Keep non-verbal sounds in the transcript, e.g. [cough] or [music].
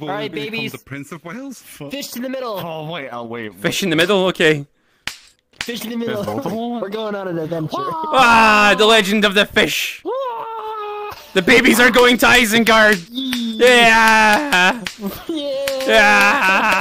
All right, babies. the Prince of Wales. Fish in the middle. Oh wait, oh wait. Fish in the middle. Okay. Fish in the middle. [laughs] We're going on an adventure. Ah, the legend of the fish. The babies are going to Isengard. [laughs] Yeah. yeah. Yeah.